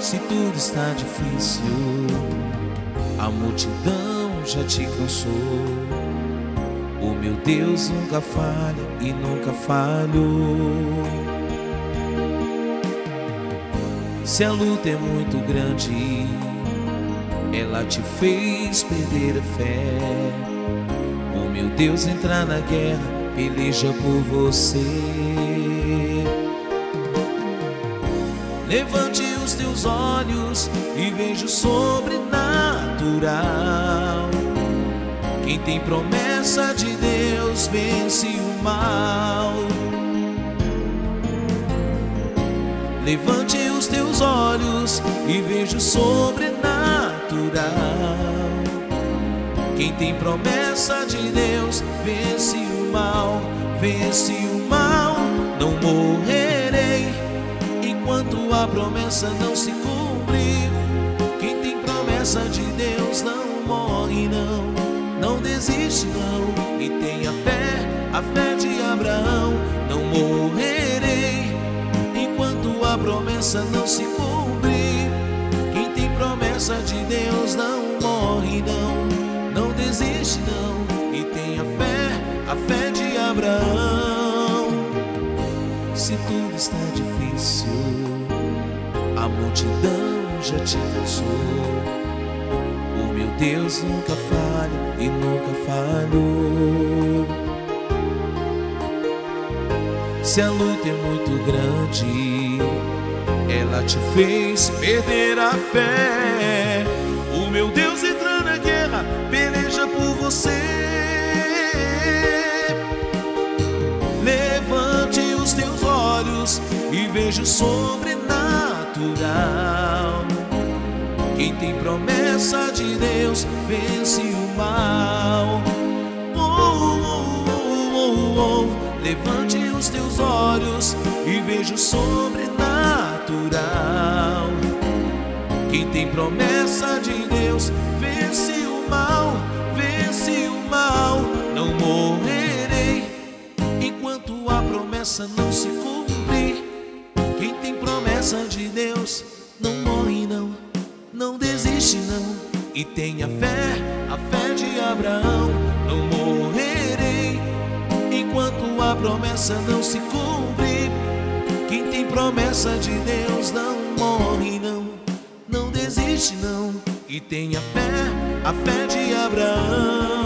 Se tudo está difícil, a multidão já te cansou. O meu Deus nunca falha e nunca falhou. Se a luta é muito grande, ela te fez perder a fé. O meu Deus entrar na guerra, peleja por você. Levante os teus olhos e veja o sobrenatural. Quem tem promessa de Deus vence o mal. Levante os teus olhos e veja o sobrenatural. Quem tem promessa de Deus vence o mal, vence o mal. Não a promessa não se cumprir. Quem tem promessa de Deus não morre, não, não desiste, não. E tenha fé, a fé de Abraão. Não morrerei enquanto a promessa não se cumprir. Quem tem promessa de Deus não morre, não, não desiste, não. E tenha fé, a fé de Abraão. Se tudo está difícil, a multidão já te cansou. O meu Deus nunca falha e nunca falhou. Se a luta é muito grande, ela te fez perder a fé. O meu Deus entra na guerra, peleja por você. Levante os teus olhos e veja o sobrenatural. Quem tem promessa de Deus vence o mal. Oh, oh, oh. Levante os teus olhos e veja o sobrenatural. Quem tem promessa de Deus não morre, não, não desiste, não. E tenha fé, a fé de Abraão. Não morrerei enquanto a promessa não se cumprir. Quem tem promessa de Deus não morre, não, não desiste, não. E tenha fé, a fé de Abraão.